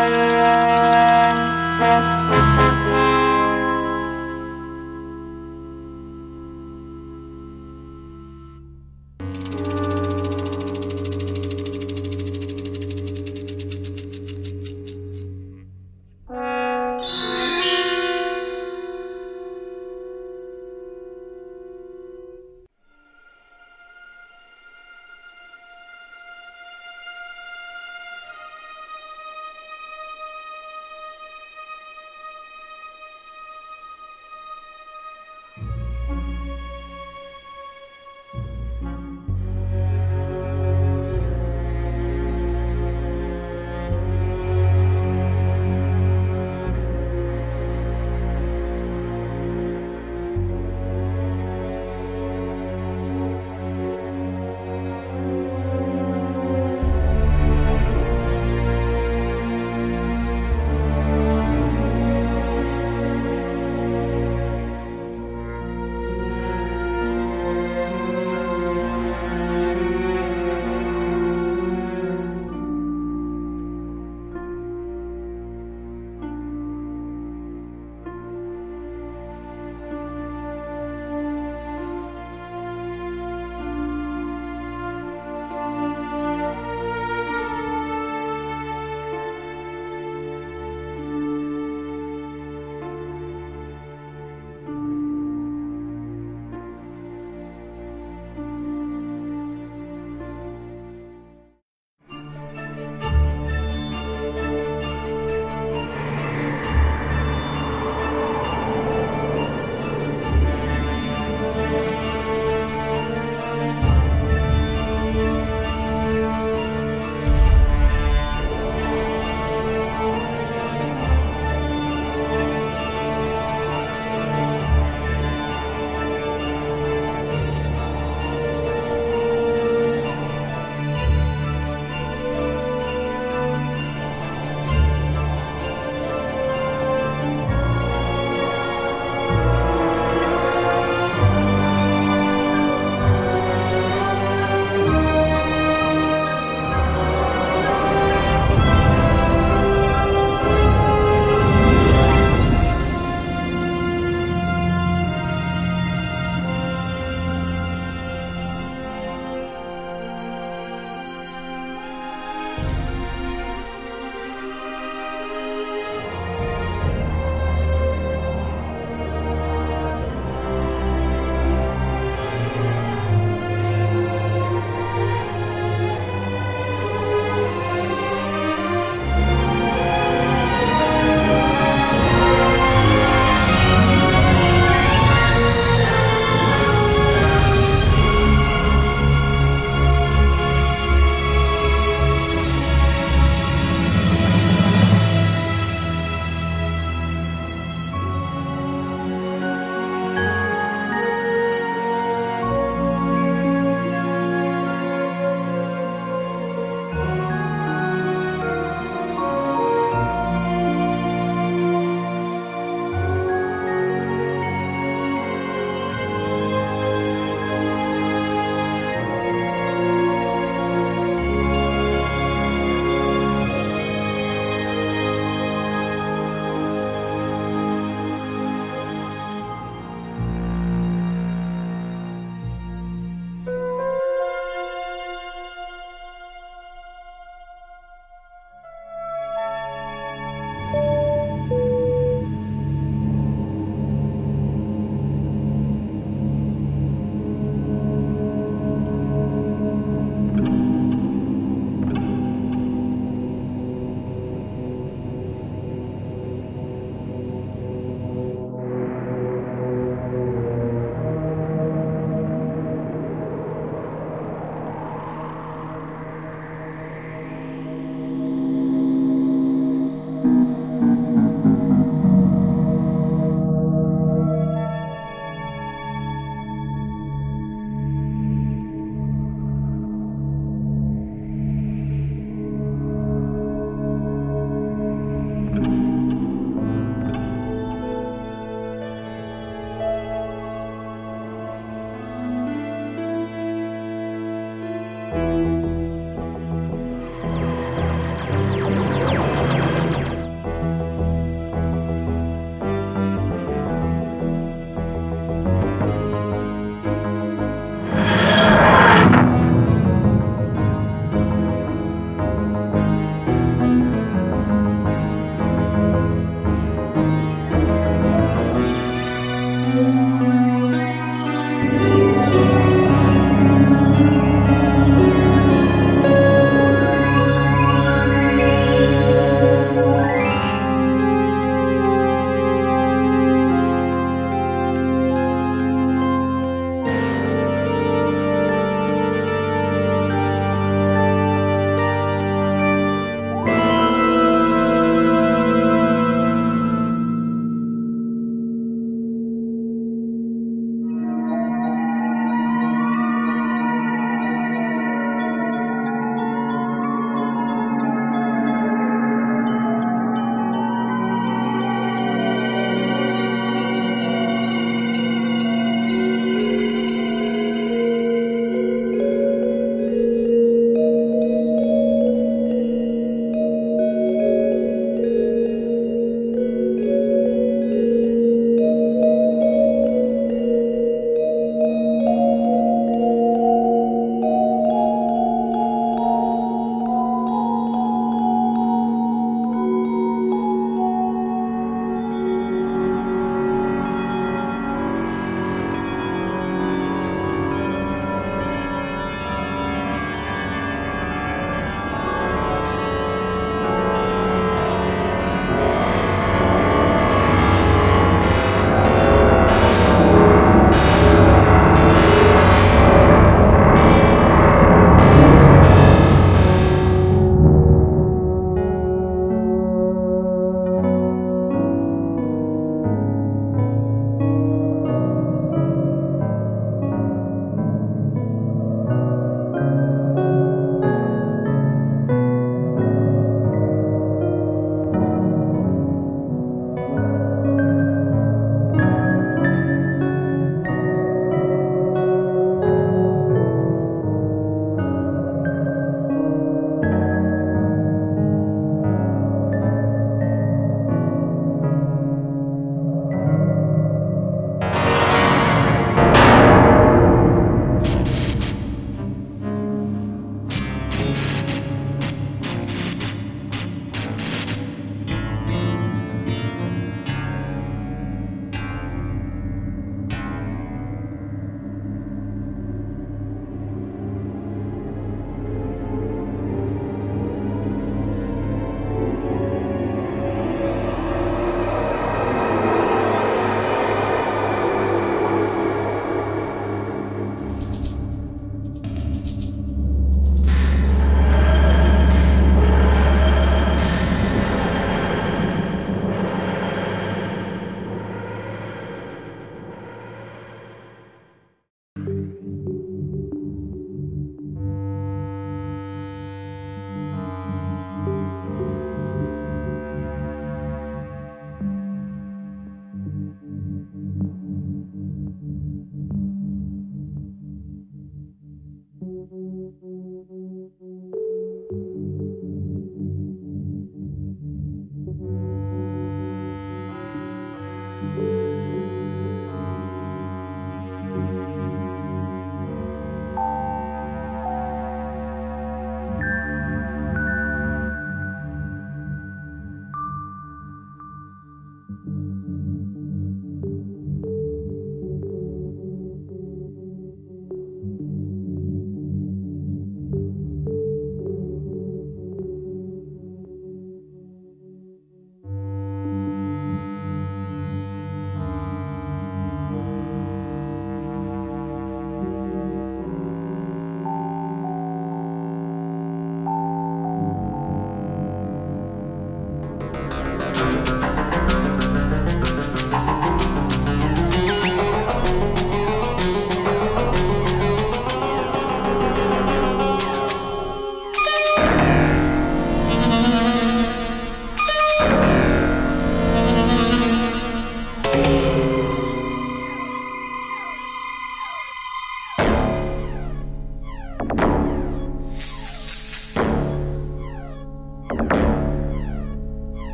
Música